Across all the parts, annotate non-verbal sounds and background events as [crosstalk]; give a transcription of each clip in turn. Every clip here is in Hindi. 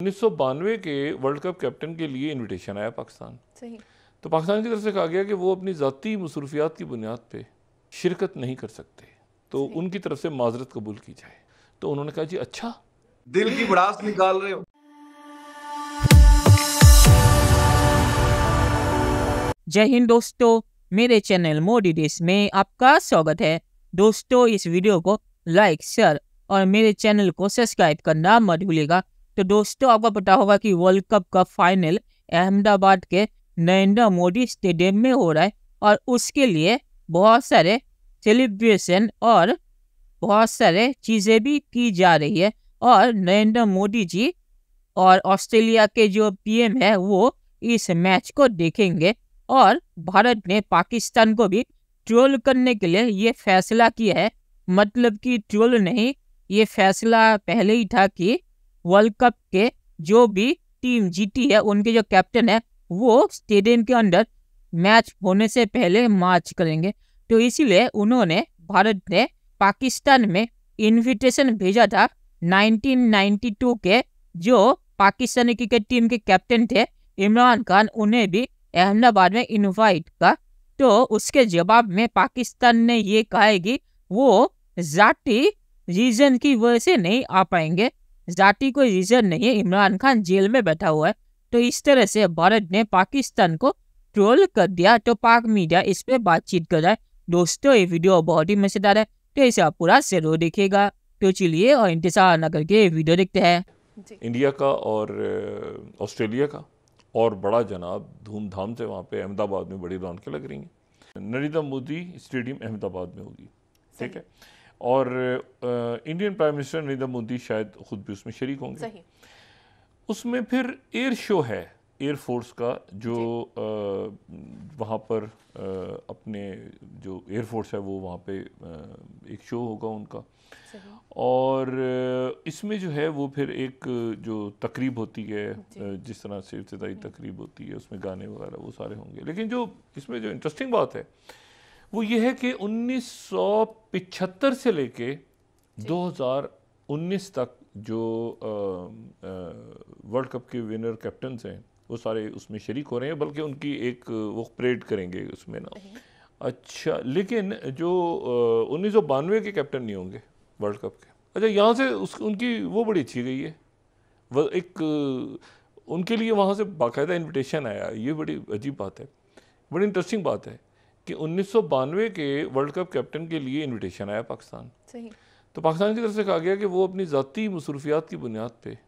उन्नीस सौ बानवे के वर्ल्ड कप कैप्टन के लिए इनविटेशन आया पाकिस्तान। सही। तो पाकिस्तान की तरफ़ से कहा गया कि वो अपनी ज़ाती मसरूफियात की बुनियाद पे शिरकत नहीं कर सकते। तो उनकी तरफ़ से माजरत कबूल की जाए। तो उन्होंने कहा जी अच्छा। दिल की भड़ास निकाल रहे हो। जय हिंद दोस्तों मेरे चैनल मोडी डिश में आपका स्वागत है। दोस्तों इस वीडियो को लाइक शेयर और मेरे चैनल को सब्सक्राइब करना मत भूलिएगा। तो दोस्तों, आपको पता होगा कि वर्ल्ड कप का फाइनल अहमदाबाद के नरेंद्र मोदी स्टेडियम में हो रहा है और उसके लिए बहुत सारे सेलिब्रेशन और बहुत सारे चीज़ें भी की जा रही है। और नरेंद्र मोदी जी और ऑस्ट्रेलिया के जो पीएम है, वो इस मैच को देखेंगे और भारत ने पाकिस्तान को भी ट्रोल करने के लिए ये फैसला किया है। मतलब कि ट्रोल नहीं, ये फैसला पहले ही था कि वर्ल्ड कप के जो भी टीम जीती है, उनके जो कैप्टन है, वो स्टेडियम के अंदर मैच होने से पहले मार्च करेंगे। तो इसीलिए उन्होंने भारत ने पाकिस्तान में इनविटेशन भेजा था 1992 के, जो पाकिस्तानी क्रिकेट टीम के कैप्टन थे, इमरान खान, उन्हें भी अहमदाबाद में इनवाइट का तो उसके जवाब में पाकिस्तान ने ये कहा कि वो जाति रीजन की वजह से नहीं आ पाएँगे। जाति कोई रीजन नहीं है इमरान खान जेल में बैठा हुआ है। तो इस तरह से भारत ने पाकिस्तान को ट्रोल कर दिया तो पाक मीडिया इस पर बातचीत कर रहा है। दोस्तों ये वीडियो बहुत ही मज़ेदार है तो इसे आप पूरा ज़रूर देखिएगा। तो चलिए और इंतज़ार न करके वीडियो देखते हैं। इंडिया का और ऑस्ट्रेलिया का और बड़ा जनाब धूमधाम से वहाँ पे अहमदाबाद में बड़ी रौनकें लग रही हैं। नरेंद्र मोदी स्टेडियम अहमदाबाद में होगी ठीक है? और Indian prime minister Narendra Modi शायद खुद भी उसमें शरीक होंगे। सही। उसमें फिर एयर शो है एयरफोर्स का जो वहाँ पर अ, अपने जो एयरफोर्स है वो वहाँ पे अ, एक शो होगा उनका। और इसमें जो है वो फिर एक जो तकरीब होती है जिस तरह से इब्तदाई तकरीब होती है उसमें गाने वगैरह वो सारे होंगे। लेकिन जो इसमें जो इंटरेस्टिंग बात है वो ये है कि 1975 से लेके 2019 तक जो वर्ल्ड कप के विनर कैप्टन्स हैं वो सारे उसमें शरीक हो रहे हैं बल्कि उनकी एक वो परेड करेंगे उसमें ना। अच्छा लेकिन जो उन्नीस सौ बानवे के कैप्टन नहीं होंगे वर्ल्ड कप के। अच्छा यहाँ से उस उनकी वो बड़ी अच्छी गई है। एक उनके लिए वहाँ से बाकायदा इनविटेशन आया ये बड़ी अजीब बात है बड़ी इंटरेस्टिंग बात है। कि उन्नीस सौ बानवे के वर्ल्ड कप कैप्टन के लिए इनविटेशन आया पाकिस्तान। सही। तो पाकिस्तान की तरफ़ से कहा गया कि वो अपनी ज़ाती मसरूफियात की बुनियाद पे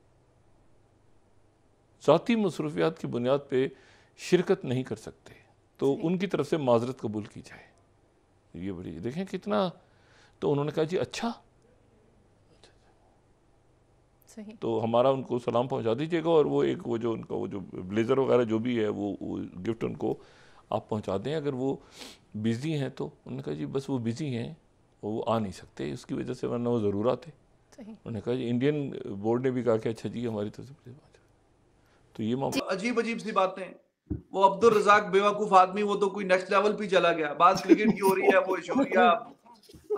ज़ाती मसरूफियात की बुनियाद पे शिरकत नहीं कर सकते। तो उनकी तरफ़ से माजरत कबूल की जाए। ये बड़ी देखें कितना तो उन्होंने कहा जी अच्छा। तो हमारा उनको सलाम पहुँचा दीजिएगा और वो एक वो जो उनका वो जो ब्लेज़र वगैरह जो भी है वो, वो गिफ्ट उनको आप पहुँचा दें अगर वो बिज़ी हैं तो उन्होंने कहा जी बस वो बिज़ी हैं वो आ नहीं सकते उसकी वजह से वरना वो ज़रूर आते उन्होंने कहा जी इंडियन बोर्ड ने भी कहा कि अच्छा जी हमारी तरफ़ से प्लीज़ बात तो ये मामला अजीब अजीब सी बातें। वो अब्दुल रजाक बेवकूफ़ आदमी वो तो कोई नेक्स्ट लेवल पे चला गया। बात क्रिकेट की हो रही है वो शोरिया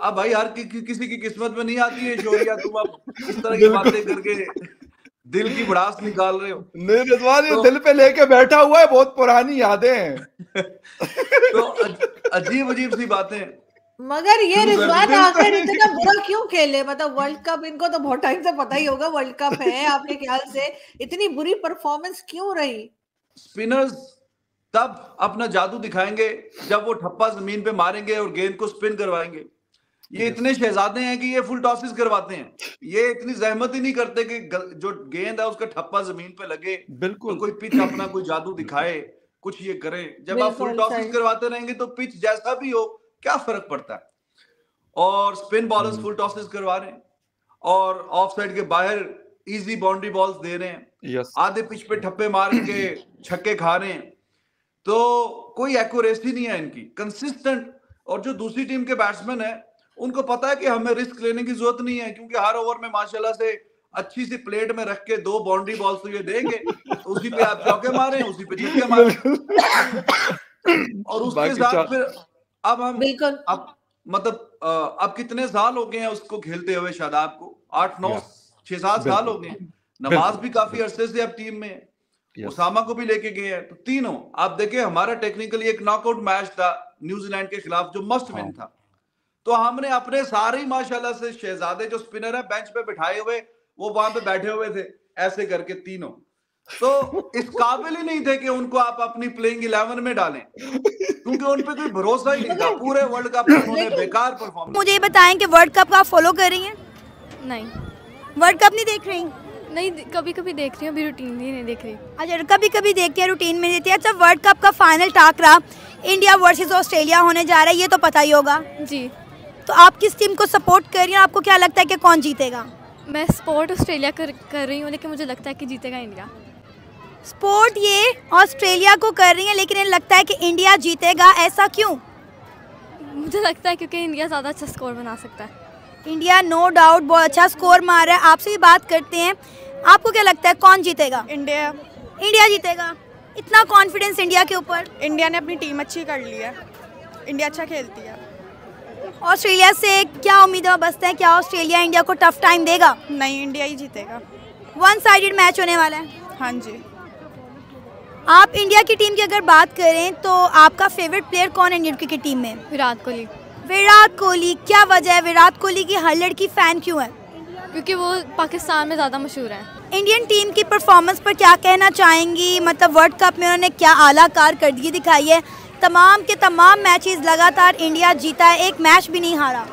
अब भाई हर कि, कि, किसी की किस्मत में नहीं आती है शोरिया तुम अब इस तरह की बातें करके दिल की भड़ास निकाल रहे हो। नहीं रिजवान ये तो- दिल पे लेके बैठा हुआ है बहुत पुरानी यादें हैं। [laughs] तो अजीब अजीब सी बातें। मगर ये रिजवान आखिर इतना बुरा क्यों खेले? मतलब वर्ल्ड कप इनको तो बहुत टाइम से पता ही होगा वर्ल्ड कप है आपके ख्याल से इतनी बुरी परफॉर्मेंस क्यों रही? स्पिनर्स तब अपना जादू दिखाएँगे जब वो ठप्पा ज़मीन पे मारेंगे और गेंद को स्पिन करवाएँगे। ये इतने शहजादे हैं कि ये फुल टॉसिस करवाते हैं। ये इतनी जहमत ही नहीं करते कि जो गेंद है उसका ठप्पा ज़मीन पे लगे तो बिल्कुल। कोई पिच अपना कोई जादू दिखाए कुछ ये करे। जब आप फुल टॉसेस। करवाते रहेंगे तो पिच जैसा भी हो क्या फ़र्क पड़ता है? और स्पिन बॉलर्स फुल टॉसेस करवा रहे हैं और ऑफ़ साइड के बाहर इजी बाउंड्री बॉल्स दे रहे हैं। यस आधे पिच पे ठप्पे मार के छक्के खा रहे हैं। तो कोई एक्यूरेसी नहीं है इनकी। कंसिस्टेंट और जो दूसरी टीम के बैट्समैन है उनको पता है कि हमें रिस्क लेने की ज़रूरत नहीं है क्योंकि हर ओवर में माशाल्लाह से अच्छी सी प्लेट में रख के दो बाउंड्री बॉल्स तो ये देंगे तो उसी पे आप चौके मारे उसी पे छक्के मारे। और उसके साथ फिर अब हम बिल्कुल। अब मतलब अब कितने साल हो गए हैं उसको खेलते हुए शादाब को? आठ नौ छह सात साल हो गए। नमाज़ भी काफ़ी अरसे से अब टीम में। है उसामा को भी लेके गए हैं। तो तीनों आप देखें हमारा टेक्निकली एक नॉकआउट मैच था न्यूजीलैंड के खिलाफ जो मस्ट विन हाँ। था। तो हमने अपने सारे माशाल्लाह से शहजादे जो स्पिनर है बेंच पे बिठाए हुए वो वहाँ पे बैठे हुए थे ऐसे करके तीनों। तो इस काबिल ही नहीं थे कि उनको आप अपनी प्लेइंग इलेवन में डालें क्योंकि उन पे कोई भरोसा ही नहीं था। पूरे वर्ल्ड कप में उन्होंने बेकार परफॉर्मेंस मुझे ये बताएँ कि वर्ल्ड कप का फॉलो कर रही हैं? नहीं। वर्ल्ड कप नहीं देख रही? नहीं कभी कभी देख रही हूँ अभी रूटीन ही नहीं देख रही। अच्छा कभी कभी देखती है रूटीन में देती है? अच्छा वर्ल्ड कप का फाइनल टाकरा इंडिया वर्सेस ऑस्ट्रेलिया होने जा रहा है ये तो पता ही होगा। जी। तो आप किस टीम को सपोर्ट कर रही हैं आपको क्या लगता है कि कौन जीतेगा? मैं स्पोर्ट ऑस्ट्रेलिया कर कर रही हूँ लेकिन मुझे लगता है कि जीतेगा इंडिया। स्पोर्ट ये ऑस्ट्रेलिया को कर रही है लेकिन इन्हें लगता है कि इंडिया जीतेगा ऐसा क्यों? मुझे लगता है क्योंकि इंडिया ज़्यादा अच्छा स्कोर बना सकता है। इंडिया नो डाउट बहुत अच्छा स्कोर मार रहा है। आपसे भी बात करते हैं। आपको क्या लगता है कौन जीतेगा? इंडिया। इंडिया जीतेगा। इतना कॉन्फिडेंस इंडिया के ऊपर। इंडिया ने अपनी टीम अच्छी कर ली है। इंडिया अच्छा खेलती है। ऑस्ट्रेलिया से क्या उम्मीदें बसते हैं क्या ऑस्ट्रेलिया इंडिया को टफ टाइम देगा? नहीं इंडिया ही जीतेगा। वन साइडेड मैच होने वाला है। हाँ जी। आप इंडिया की टीम की अगर बात करें तो आपका फेवरेट प्लेयर कौन है इंडियन क्रिकेट टीम में? विराट कोहली। विराट कोहली क्या वजह है? विराट कोहली की हर लड़की फ़ैन क्यों है? क्योंकि वो पाकिस्तान में ज़्यादा मशहूर है। इंडियन टीम की परफॉर्मेंस पर क्या कहना चाहेंगी? मतलब वर्ल्ड कप में उन्होंने क्या आला कारकर्दगी दिखाई है तमाम के तमाम मैचेस लगातार इंडिया जीता है एक मैच भी नहीं हारा।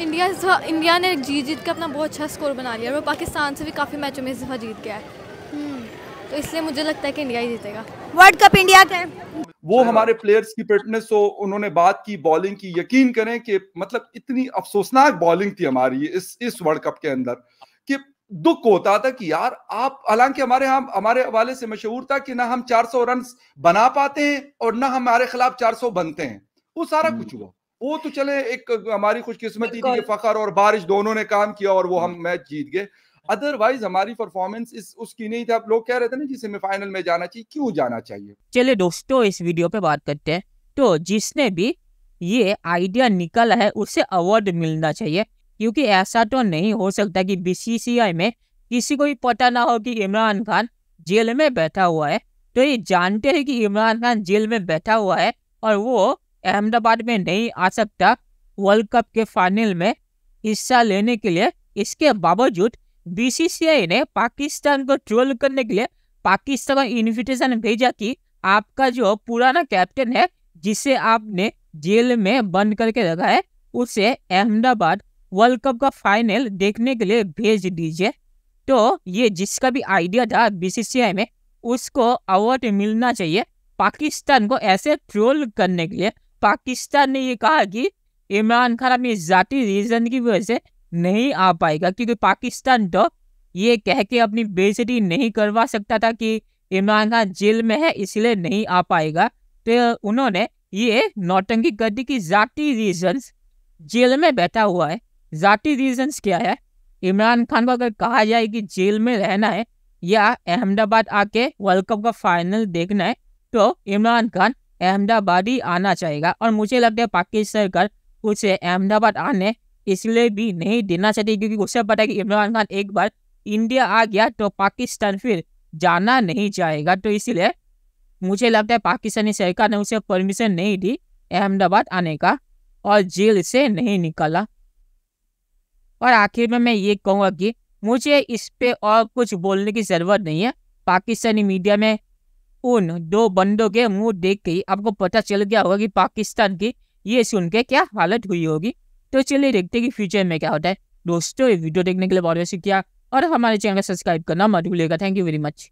इंडिया इंडिया ने जीत जीत के अपना बहुत अच्छा स्कोर बना लिया और वो पाकिस्तान से भी काफ़ी मैचों में इस दफ़ा जीत गया है। तो इसलिए मुझे लगता है कि इंडिया ही जीतेगा। वर्ल्ड कप इंडिया का। वो हमारे प्लेयर्स की फिटनेस हो उन्होंने बात की बॉलिंग की यकीन करें कि मतलब इतनी अफसोसनाक बॉलिंग थी हमारी इस इस वर्ल्ड कप के अंदर। दुख होता था कि यार आप हालाँकि हमारे यहाँ हमारे हवाले से मशहूर था कि ना हम 400 रन बना पाते हैं और ना हमारे खिलाफ 400 बनते हैं। वो सारा कुछ हुआ। वो तो चले एक हमारी खुशकिस्मती थी कि फखर और बारिश दोनों ने काम किया और वो हम मैच जीत गए। अदरवाइज़ हमारी परफॉर्मेंस इस उसकी नहीं थी। आप लोग कह रहे थे ना जिसे में फाइनल में जाना चाहिए क्यों जाना चाहिए? चले दोस्तों इस वीडियो पे बात करते हैं। तो जिसने भी ये आइडिया निकाला है उसे अवार्ड मिलना चाहिए। क्योंकि ऐसा तो नहीं हो सकता कि बीसीसीआई में किसी को भी पता ना हो कि इमरान खान जेल में बैठा हुआ है। तो ये जानते हैं कि इमरान खान जेल में बैठा हुआ है और वो अहमदाबाद में नहीं आ सकता वर्ल्ड कप के फाइनल में हिस्सा लेने के लिए। इसके बावजूद बीसीसीआई ने पाकिस्तान को ट्रोल करने के लिए पाकिस्तान को इन्विटेशन भेजा कि आपका जो पुराना कैप्टन है, जिसे आपने जेल में बंद करके रखा है, उसे अहमदाबाद वर्ल्ड कप का फाइनल देखने के लिए भेज दीजिए। तो ये जिसका भी आइडिया था बीसीसीआई में, उसको अवार्ड मिलना चाहिए पाकिस्तान को ऐसे ट्रोल करने के लिए। पाकिस्तान ने ये कहा कि इमरान खान अपनी जाति रीजन की वजह से नहीं आ पाएगा, क्योंकि पाकिस्तान तो ये कह के अपनी बेजती नहीं करवा सकता था कि इमरान खान जेल में है, इसलिए नहीं आ पाएगा। तो उन्होंने ये नौटंकी दी कि जाति रीजंस जेल में बैठा हुआ है। जाति रीजंस क्या है? इमरान खान को अगर कहा जाए कि जेल में रहना है या अहमदाबाद आके वर्ल्ड कप का फाइनल देखना है तो इमरान खान अहमदाबाद ही आना चाहेगा। और मुझे लगता है पाकिस्तान सरकार उसे अहमदाबाद आने इसलिए भी नहीं देना चाहती क्योंकि उसे पता है कि इमरान खान एक बार इंडिया आ गया तो पाकिस्तान फिर जाना नहीं चाहेगा। तो इसलिए मुझे लगता है पाकिस्तानी सरकार ने उसे परमिशन नहीं दी अहमदाबाद आने का और जेल से नहीं निकाला। और आखिर में मैं ये कहूँगा कि मुझे इस पे और कुछ बोलने की ज़रूरत नहीं है। पाकिस्तानी मीडिया में उन दो बंदों के मुँह देख के ही आपको पता चल गया होगा कि पाकिस्तान की ये सुन के क्या हालत हुई होगी। तो चलिए देखते हैं कि फ्यूचर में क्या होता है। दोस्तों, ये वीडियो देखने के लिए बहुत शुक्रिया और हमारे चैनल सब्सक्राइब करना मत भूलिएगा। Thank you very much